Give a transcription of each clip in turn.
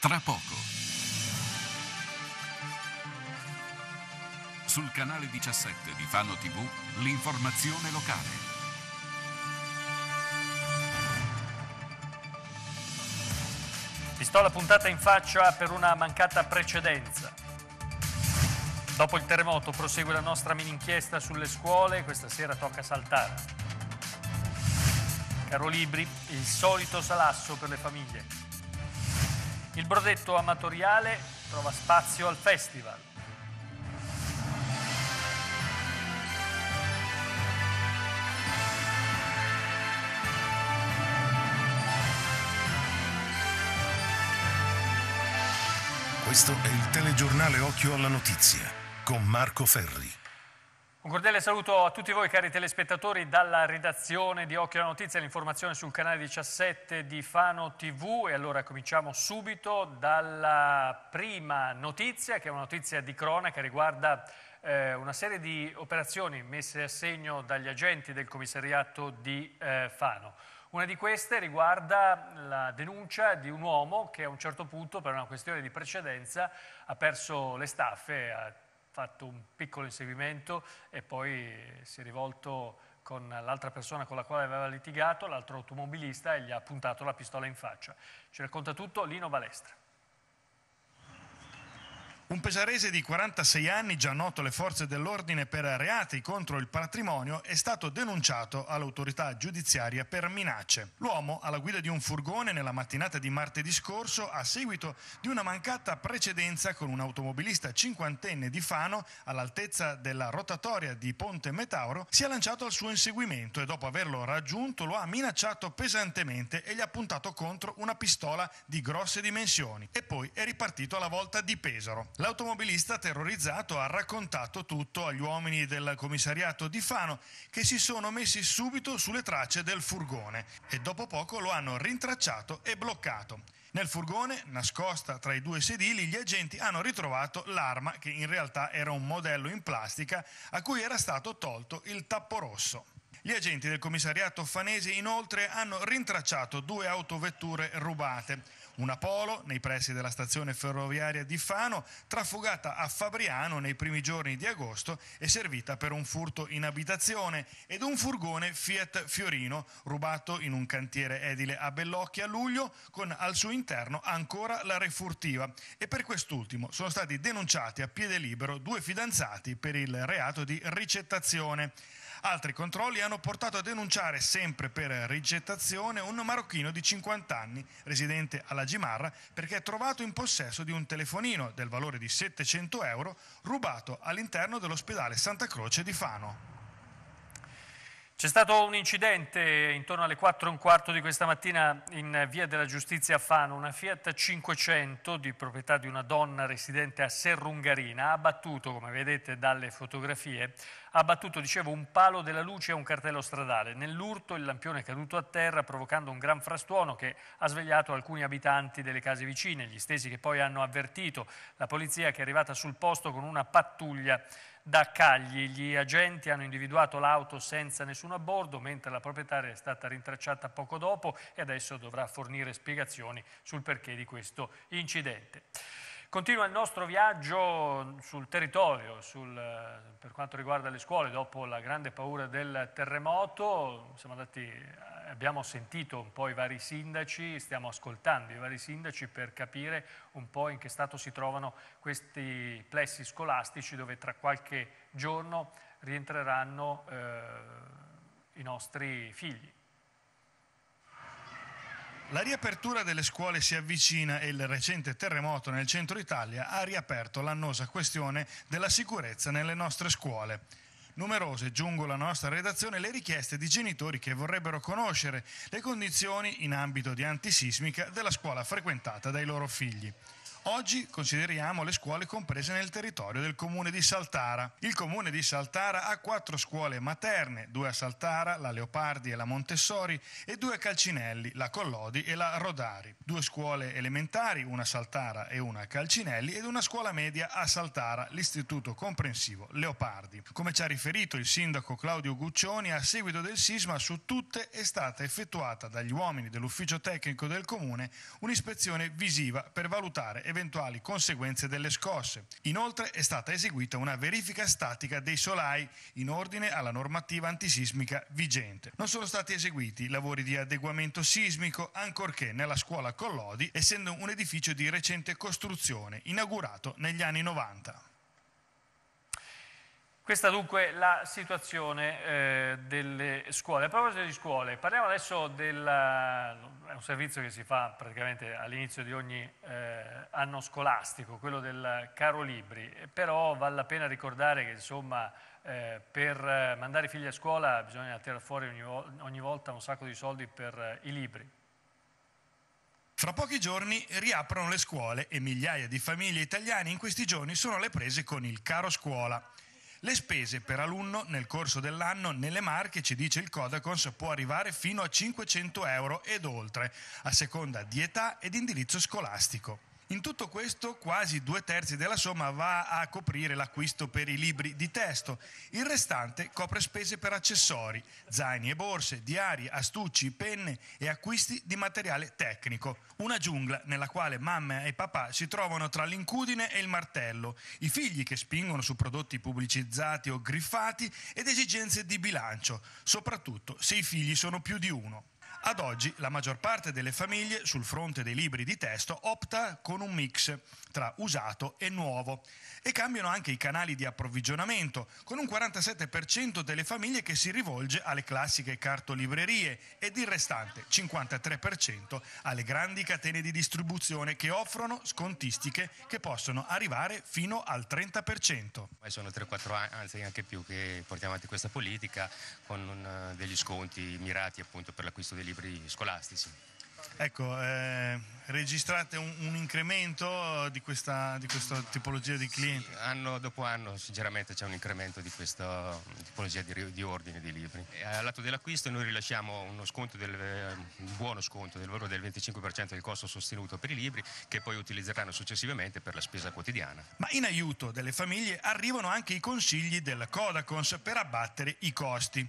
Tra poco. Sul canale 17 di Fano TV, l'informazione locale. Pistola puntata in faccia per una mancata precedenza. Dopo il terremoto prosegue la nostra mini inchiesta sulle scuole, questa sera tocca saltare. Caro Libri, il solito salasso per le famiglie. Il brodetto amatoriale trova spazio al festival. Questo è il telegiornale Occhio alla Notizia con Marco Ferri. Un cordiale saluto a tutti voi cari telespettatori dalla redazione di Occhio alla Notizia, l'informazione sul canale 17 di Fano TV e allora cominciamo subito dalla prima notizia che è una notizia di cronaca riguarda eh, una serie di operazioni messe a segno dagli agenti del commissariato di eh, Fano. Una di queste riguarda la denuncia di un uomo che a un certo punto, per una questione di precedenza, ha perso le staffe, ha fatto un piccolo inseguimento e poi si è rivolto con l'altra persona con la quale aveva litigato, l'altro automobilista, e gli ha puntato la pistola in faccia. Ci racconta tutto Lino Balestra. Un pesarese di 46 anni, già noto alle forze dell'ordine per reati contro il patrimonio, è stato denunciato all'autorità giudiziaria per minacce. L'uomo, alla guida di un furgone nella mattinata di martedì scorso, a seguito di una mancata precedenza con un automobilista cinquantenne di Fano all'altezza della rotatoria di Ponte Metauro, si è lanciato al suo inseguimento e dopo averlo raggiunto lo ha minacciato pesantemente e gli ha puntato contro una pistola di grosse dimensioni e poi è ripartito alla volta di Pesaro. L'automobilista terrorizzato ha raccontato tutto agli uomini del commissariato di Fano che si sono messi subito sulle tracce del furgone e dopo poco lo hanno rintracciato e bloccato. Nel furgone, nascosta tra i due sedili, gli agenti hanno ritrovato l'arma che in realtà era un modello in plastica a cui era stato tolto il tappo rosso. Gli agenti del commissariato fanese inoltre hanno rintracciato due autovetture rubate una Polo nei pressi della stazione ferroviaria di Fano, trafugata a Fabriano nei primi giorni di agosto e servita per un furto in abitazione, ed un furgone Fiat Fiorino rubato in un cantiere edile a Bellocchia a luglio con al suo interno ancora la refurtiva e per quest'ultimo sono stati denunciati a piede libero due fidanzati per il reato di ricettazione. Altri controlli hanno portato a denunciare sempre per rigettazione un marocchino di 50 anni, residente alla Gimarra, perché è trovato in possesso di un telefonino del valore di 700 euro rubato all'interno dell'ospedale Santa Croce di Fano. C'è stato un incidente intorno alle 4 e un quarto di questa mattina in via della giustizia a Fano, una Fiat 500 di proprietà di una donna residente a Serrungarina ha abbattuto, come vedete dalle fotografie, ha abbattuto, dicevo, un palo della luce e un cartello stradale. Nell'urto il lampione è caduto a terra provocando un gran frastuono che ha svegliato alcuni abitanti delle case vicine, gli stessi che poi hanno avvertito la polizia che è arrivata sul posto con una pattuglia da Cagli. Gli agenti hanno individuato l'auto senza nessuno a bordo, mentre la proprietaria è stata rintracciata poco dopo e adesso dovrà fornire spiegazioni sul perché di questo incidente. Continua il nostro viaggio sul territorio sul, per quanto riguarda le scuole dopo la grande paura del terremoto. Andati, abbiamo sentito un po' i vari sindaci, stiamo ascoltando i vari sindaci per capire un po' in che stato si trovano questi plessi scolastici dove tra qualche giorno rientreranno eh, i nostri figli. La riapertura delle scuole si avvicina e il recente terremoto nel centro Italia ha riaperto l'annosa questione della sicurezza nelle nostre scuole. Numerose giungo alla nostra redazione le richieste di genitori che vorrebbero conoscere le condizioni in ambito di antisismica della scuola frequentata dai loro figli. Oggi consideriamo le scuole comprese nel territorio del comune di Saltara. Il comune di Saltara ha quattro scuole materne, due a Saltara, la Leopardi e la Montessori, e due a Calcinelli, la Collodi e la Rodari. Due scuole elementari, una a Saltara e una a Calcinelli, ed una scuola media a Saltara, l'istituto comprensivo Leopardi. Come ci ha riferito il sindaco Claudio Guccioni, a seguito del sisma su tutte è stata effettuata dagli uomini dell'ufficio tecnico del comune un'ispezione visiva per valutare eventuali conseguenze delle scosse. Inoltre è stata eseguita una verifica statica dei solai in ordine alla normativa antisismica vigente. Non sono stati eseguiti lavori di adeguamento sismico, ancorché nella scuola Collodi, essendo un edificio di recente costruzione, inaugurato negli anni 90. Questa dunque la situazione eh, delle scuole. A proposito di scuole, parliamo adesso del è un servizio che si fa praticamente all'inizio di ogni eh, anno scolastico, quello del caro libri, però vale la pena ricordare che insomma eh, per mandare i figli a scuola bisogna tirare fuori ogni, ogni volta un sacco di soldi per eh, i libri. Fra pochi giorni riaprono le scuole e migliaia di famiglie italiane in questi giorni sono alle prese con il caro scuola. Le spese per alunno nel corso dell'anno nelle Marche, ci dice il Codacons, può arrivare fino a 500 euro ed oltre, a seconda di età ed indirizzo scolastico. In tutto questo quasi due terzi della somma va a coprire l'acquisto per i libri di testo, il restante copre spese per accessori, zaini e borse, diari, astucci, penne e acquisti di materiale tecnico. Una giungla nella quale mamma e papà si trovano tra l'incudine e il martello, i figli che spingono su prodotti pubblicizzati o griffati ed esigenze di bilancio, soprattutto se i figli sono più di uno. Ad oggi la maggior parte delle famiglie sul fronte dei libri di testo opta con un mix tra usato e nuovo e cambiano anche i canali di approvvigionamento, con un 47% delle famiglie che si rivolge alle classiche cartolibrerie ed il restante 53% alle grandi catene di distribuzione che offrono scontistiche che possono arrivare fino al 30%. Sono 3-4 anni, anzi anche più, che portiamo avanti questa politica con un, degli sconti mirati appunto per l'acquisto dei libri scolastici. Ecco, eh, registrate un, un incremento di questa, di questa, tipologia di clienti? Sì, anno dopo anno sinceramente c'è un incremento di questa tipologia di, di ordini di libri. E lato dell'acquisto noi rilasciamo uno sconto del, un buono sconto del valore del 25% del costo sostenuto per i libri che poi utilizzeranno successivamente per la spesa quotidiana. Ma in aiuto delle famiglie arrivano anche i consigli del Codacons per abbattere i costi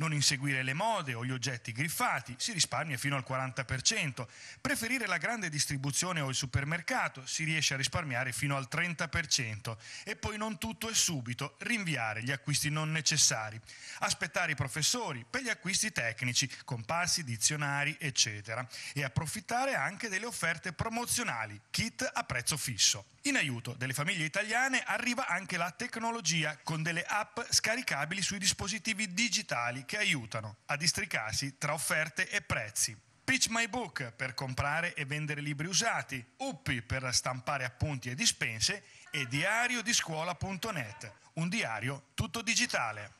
non inseguire le mode o gli oggetti griffati, si risparmia fino al 40%, preferire la grande distribuzione o il supermercato, si riesce a risparmiare fino al 30% e poi non tutto è subito, rinviare gli acquisti non necessari, aspettare i professori per gli acquisti tecnici, compassi, dizionari, eccetera, e approfittare anche delle offerte promozionali, kit a prezzo fisso. In aiuto delle famiglie italiane arriva anche la tecnologia con delle app scaricabili sui dispositivi digitali che aiutano a districarsi tra offerte e prezzi. Pitch My Book per comprare e vendere libri usati, Uppi per stampare appunti e dispense e diariodiscuola.net, un diario tutto digitale.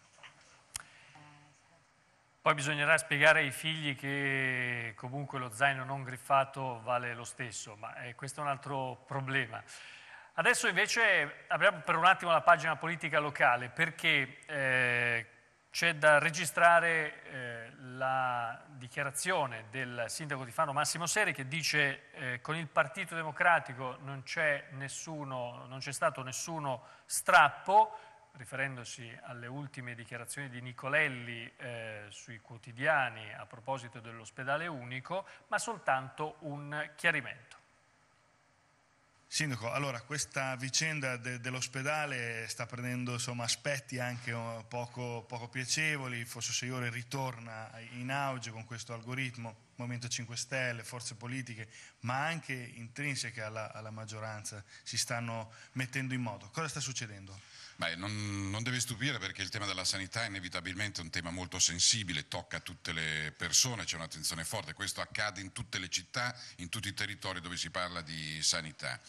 Poi bisognerà spiegare ai figli che comunque lo zaino non griffato vale lo stesso, ma eh, questo è un altro problema. Adesso invece apriamo per un attimo la pagina politica locale perché eh, c'è da registrare eh, la dichiarazione del sindaco di Fano Massimo Seri che dice eh, con il Partito Democratico non c'è, nessuno, non c'è stato nessuno strappo, riferendosi alle ultime dichiarazioni di Nicolelli eh, sui quotidiani a proposito dell'ospedale unico, ma soltanto un chiarimento. Sindaco, allora questa vicenda de dell'ospedale sta prendendo insomma, aspetti anche uh, poco, poco, piacevoli, forse sei ore ritorna in auge con questo algoritmo, Movimento 5 Stelle, forze politiche, ma anche intrinseche alla, alla maggioranza si stanno mettendo in moto. Cosa sta succedendo? Beh, non, non, deve stupire perché il tema della sanità è inevitabilmente un tema molto sensibile, tocca tutte le persone, c'è un'attenzione forte, questo accade in tutte le città, in tutti i territori dove si parla di sanità.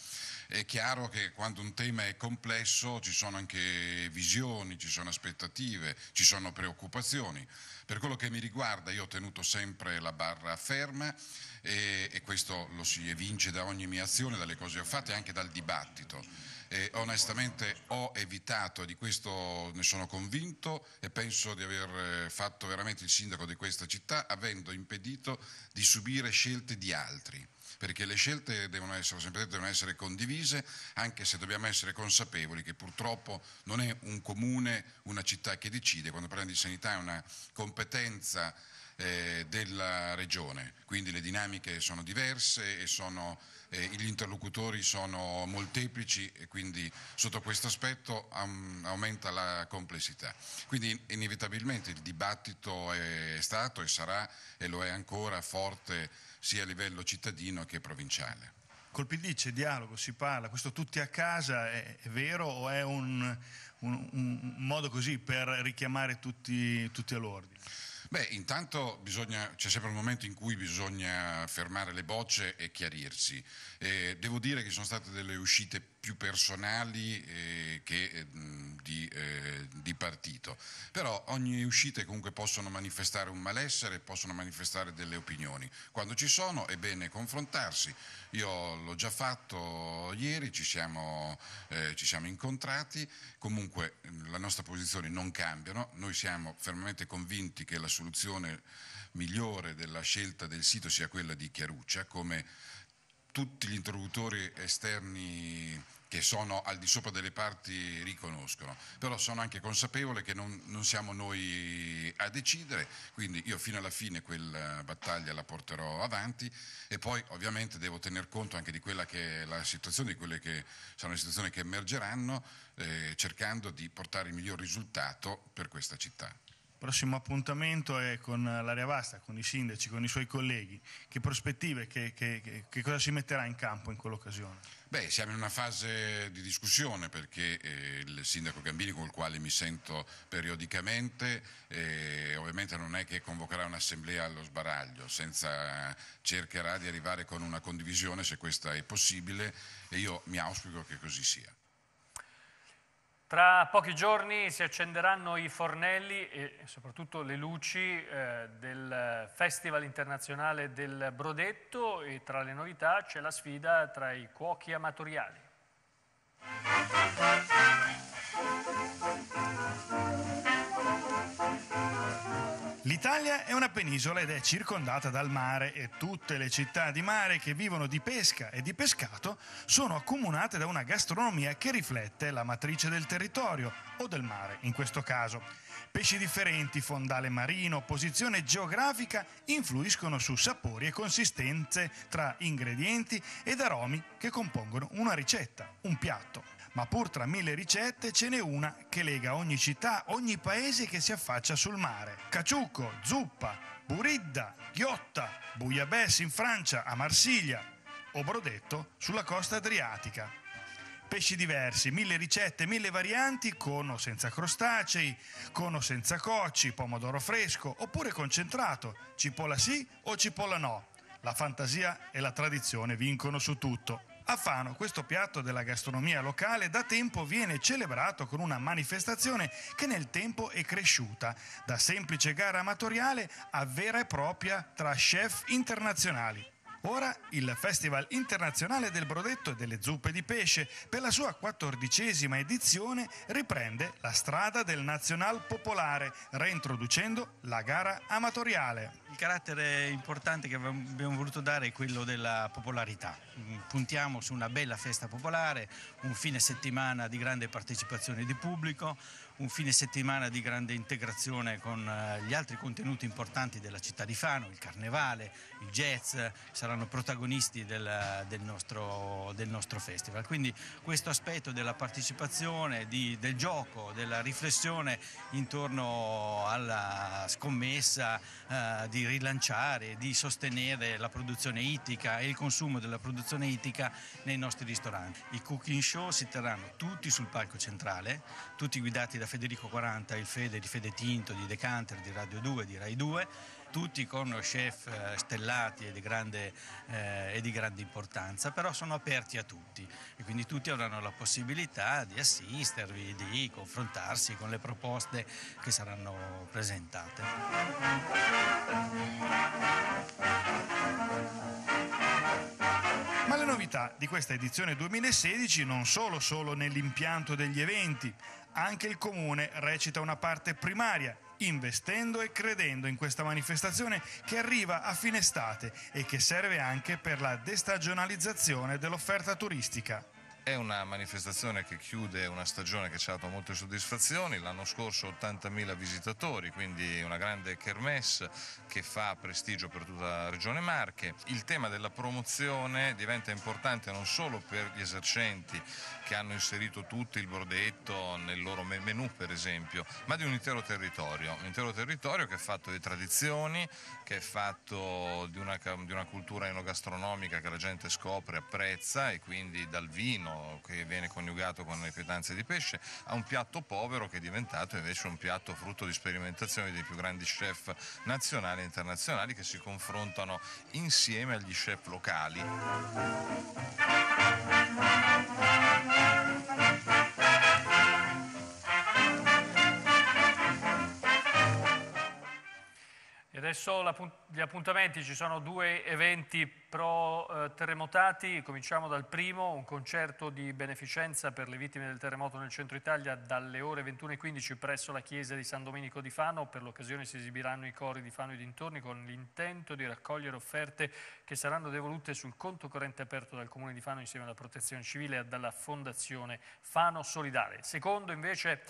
È chiaro che quando un tema è complesso ci sono anche visioni, ci sono aspettative, ci sono preoccupazioni Per quello che mi riguarda io ho tenuto sempre la barra ferma e, e questo lo si evince da ogni mia azione, dalle cose che ho fatte e anche dal dibattito. E onestamente ho evitato, di questo ne sono convinto e penso di aver fatto veramente il sindaco di questa città avendo impedito di subire scelte di altri perché le scelte devono essere, sempre devono essere condivise, anche se dobbiamo essere consapevoli che purtroppo non è un comune, una città che decide, quando parliamo di sanità è una competenza eh, della regione, quindi le dinamiche sono diverse e sono, eh, gli interlocutori sono molteplici e quindi sotto questo aspetto um, aumenta la complessità. Quindi inevitabilmente il dibattito è stato e sarà e lo è ancora forte sia a livello cittadino che provinciale. Col PD c'è dialogo, si parla, questo tutti a casa è, è vero o è un, un, un, modo così per richiamare tutti, tutti all'ordine? Beh, intanto bisogna, c'è sempre un momento in cui bisogna fermare le bocce e chiarirsi. Eh, devo dire che sono state delle uscite più personali eh, che eh, di, eh, di, partito, però ogni uscita comunque possono manifestare un malessere, possono manifestare delle opinioni. Quando ci sono è bene confrontarsi, io l'ho già fatto ieri, ci siamo, eh, ci siamo incontrati, comunque la nostra posizione non cambiano, noi siamo fermamente convinti che la soluzione migliore della scelta del sito sia quella di Chiaruccia, come tutti gli interlocutori esterni che sono al di sopra delle parti riconoscono, però sono anche consapevole che non, non, siamo noi a decidere, quindi io fino alla fine quella battaglia la porterò avanti e poi ovviamente devo tener conto anche di quella che è la situazione, di quelle che saranno le situazioni che emergeranno, eh, cercando di portare il miglior risultato per questa città prossimo appuntamento è con l'area vasta, con i sindaci, con i suoi colleghi. Che prospettive, che, che, che cosa si metterà in campo in quell'occasione? Beh, siamo in una fase di discussione perché eh, il sindaco Gambini con il quale mi sento periodicamente eh, ovviamente non è che convocherà un'assemblea allo sbaraglio, senza, cercherà di arrivare con una condivisione se questa è possibile e io mi auspico che così sia. Tra pochi giorni si accenderanno i fornelli e soprattutto le luci eh, del Festival internazionale del Brodetto e tra le novità c'è la sfida tra i cuochi amatoriali. L'Italia è una penisola ed è circondata dal mare e tutte le città di mare che vivono di pesca e di pescato sono accomunate da una gastronomia che riflette la matrice del territorio o del mare in questo caso. Pesci differenti, fondale marino, posizione geografica influiscono su sapori e consistenze tra ingredienti ed aromi che compongono una ricetta, un piatto ma pur tra mille ricette ce n'è una che lega ogni città, ogni paese che si affaccia sul mare. Caciucco, zuppa, buridda, ghiotta, bouillabaisse in Francia, a Marsiglia o brodetto sulla costa adriatica. Pesci diversi, mille ricette, mille varianti, con o senza crostacei, con o senza cocci, pomodoro fresco, oppure concentrato, cipolla sì o cipolla no. La fantasia e la tradizione vincono su tutto. A Fano questo piatto della gastronomia locale da tempo viene celebrato con una manifestazione che nel tempo è cresciuta, da semplice gara amatoriale a vera e propria tra chef internazionali. Ora il Festival internazionale del brodetto e delle zuppe di pesce, per la sua quattordicesima edizione, riprende la strada del Nazional Popolare, reintroducendo la gara amatoriale. Il carattere importante che abbiamo voluto dare è quello della popolarità. Puntiamo su una bella festa popolare, un fine settimana di grande partecipazione di pubblico, un fine settimana di grande integrazione con eh, gli altri contenuti importanti della città di Fano, il carnevale, il jazz, saranno protagonisti del, del, nostro, del nostro, festival. Quindi questo aspetto della partecipazione, di, del gioco, della riflessione intorno alla scommessa eh, di rilanciare, di sostenere la produzione ittica e il consumo della produzione ittica nei nostri ristoranti. I cooking show si terranno tutti sul palco centrale, tutti guidati da da Federico 40, il Fede di Fede Tinto, di Decanter, di Radio 2, di Rai 2, tutti con chef eh, stellati e di, grande, eh, e di grande importanza, però sono aperti a tutti e quindi tutti avranno la possibilità di assistervi, di confrontarsi con le proposte che saranno presentate. Ma le novità di questa edizione 2016 non sono solo nell'impianto degli eventi, anche il comune recita una parte primaria, investendo e credendo in questa manifestazione che arriva a fine estate e che serve anche per la destagionalizzazione dell'offerta turistica. È una manifestazione che chiude una stagione che ci ha dato molte soddisfazioni, l'anno scorso 80.000 visitatori, quindi una grande kermesse che fa prestigio per tutta la regione Marche. Il tema della promozione diventa importante non solo per gli esercenti che hanno inserito tutto il brodetto nel loro menù per esempio, ma di un intero territorio, un intero territorio che è fatto di tradizioni, che è fatto di una, di una cultura enogastronomica che la gente scopre, apprezza e quindi dal vino che viene coniugato con le pietanze di pesce a un piatto povero che è diventato invece un piatto frutto di sperimentazioni dei più grandi chef nazionali e internazionali che si confrontano insieme agli chef locali. Adesso gli appuntamenti, ci sono due eventi pro eh, terremotati, cominciamo dal primo, un concerto di beneficenza per le vittime del terremoto nel centro Italia dalle ore 21.15 presso la chiesa di San Domenico di Fano, per l'occasione si esibiranno i cori di Fano e dintorni con l'intento di raccogliere offerte che saranno devolute sul conto corrente aperto dal Comune di Fano insieme alla Protezione Civile e dalla Fondazione Fano Solidale. Secondo invece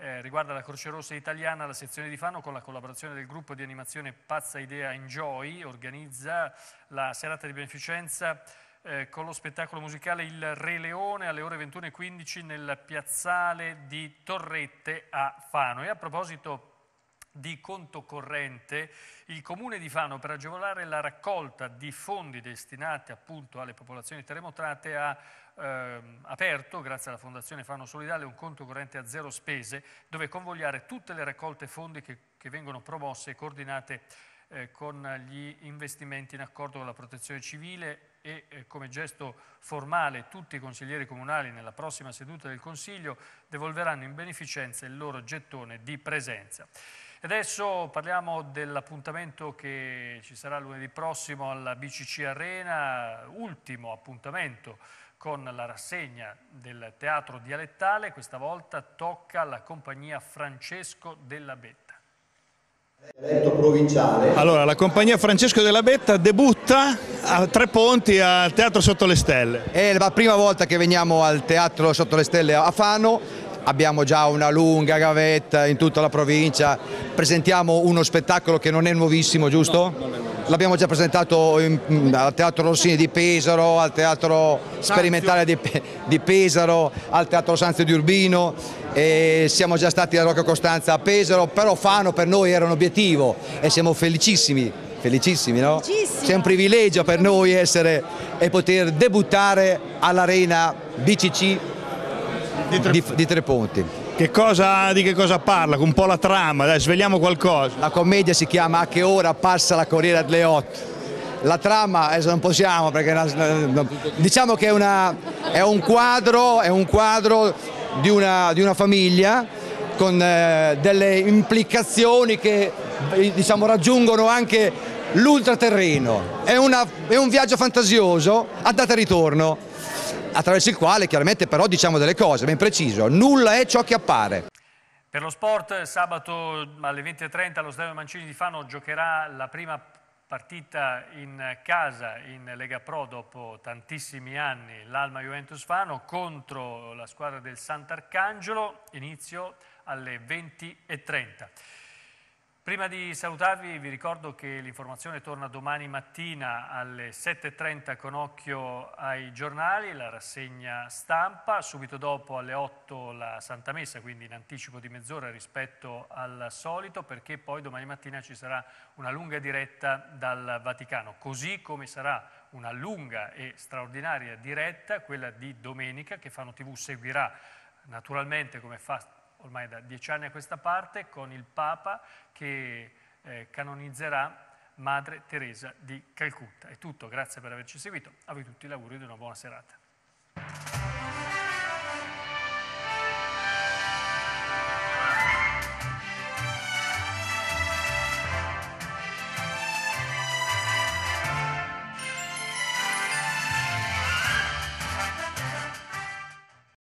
eh, riguarda la Croce Rossa Italiana, la sezione di Fano con la collaborazione del gruppo di animazione Pazza Idea Enjoy organizza la serata di beneficenza eh, con lo spettacolo musicale Il Re Leone alle ore 21.15 nel piazzale di Torrette a Fano. E a proposito di conto corrente, il Comune di Fano per agevolare la raccolta di fondi destinati appunto alle popolazioni terremotate ha eh, aperto, grazie alla Fondazione Fano Solidale, un conto corrente a zero spese dove convogliare tutte le raccolte fondi che, che vengono promosse e coordinate eh, con gli investimenti in accordo con la protezione civile e eh, come gesto formale tutti i consiglieri comunali nella prossima seduta del Consiglio devolveranno in beneficenza il loro gettone di presenza. Adesso parliamo dell'appuntamento che ci sarà lunedì prossimo alla BCC Arena, ultimo appuntamento con la rassegna del teatro dialettale, questa volta tocca alla compagnia Francesco della Betta. Allora, la compagnia Francesco della Betta debutta a Tre Ponti al Teatro Sotto le Stelle. È la prima volta che veniamo al Teatro Sotto le Stelle a Fano, abbiamo già una lunga gavetta in tutta la provincia, presentiamo uno spettacolo che non è nuovissimo, giusto? No, L'abbiamo già presentato in, al Teatro Rossini di Pesaro, al Teatro Sperimentale di, di Pesaro, al Teatro Sanzio di Urbino e siamo già stati a Rocca Costanza a Pesaro, però Fano per noi era un obiettivo e siamo felicissimi, felicissimi no? C'è un privilegio per noi essere e poter debuttare all'Arena BCC di Tre, di, di Tre Ponti. Che cosa, di che cosa parla? Un po' la trama, dai, svegliamo qualcosa. La commedia si chiama A che ora passa la Corriera delle 8. La trama adesso non possiamo perché diciamo che è, una, è, un quadro, è un quadro di una, di una famiglia con eh, delle implicazioni che diciamo, raggiungono anche l'ultraterreno. È, una, è un viaggio fantasioso, andata e ritorno attraverso il quale chiaramente però diciamo delle cose, ben preciso, nulla è ciò che appare. Per lo sport sabato alle 20.30 allo Stadio Mancini di Fano giocherà la prima partita in casa in Lega Pro dopo tantissimi anni, l'Alma Juventus Fano contro la squadra del Sant'Arcangelo, inizio alle 20.30. Prima di salutarvi vi ricordo che l'informazione torna domani mattina alle 7.30 con occhio ai giornali, la rassegna stampa, subito dopo alle 8 la Santa Messa, quindi in anticipo di mezz'ora rispetto al solito, perché poi domani mattina ci sarà una lunga diretta dal Vaticano, così come sarà una lunga e straordinaria diretta, quella di domenica, che Fano TV seguirà naturalmente come fa ormai da dieci anni a questa parte, con il Papa che eh, canonizzerà Madre Teresa di Calcutta. È tutto, grazie per averci seguito. A voi tutti gli auguri di una buona serata.